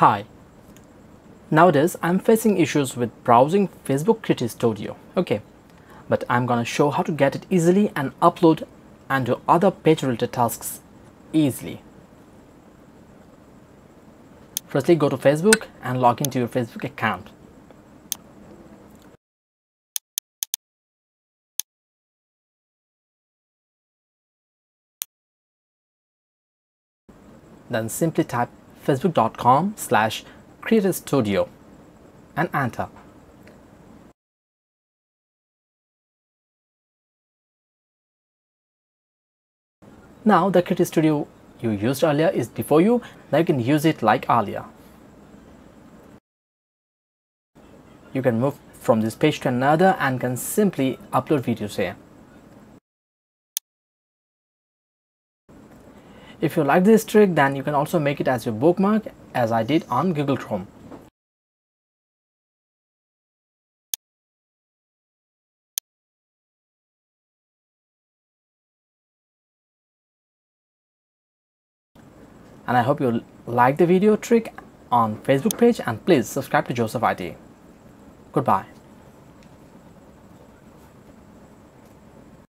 Hi. Nowadays, I'm facing issues with browsing Facebook Creator Studio. Okay, but I'm gonna show how to get it easily and upload and do other page related tasks easily. Firstly, go to Facebook and log into your Facebook account. Then simply type facebook.com slash creator studio and enter. Now the Creator Studio you used earlier is before you, now you can use it like earlier. You can move from this page to another and can simply upload videos here. If you like this trick then you can also make it as your bookmark as I did on Google Chrome. And I hope you like the video trick on Facebook page and please subscribe to Joseph IT. Goodbye.